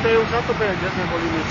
te hai usato per il jet né, bolini?